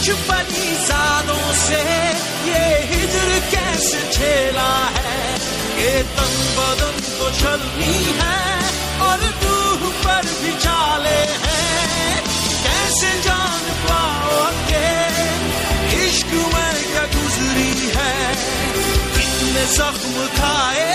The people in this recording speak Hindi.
कुछ सादों से ये हिजर कैसे झेला है? ये तन बदन तो छलनी है और रूह पर भी चाले हैं। कैसे जान पाओगे इश्क में क्या गुजरी है? कितने जख्म खाए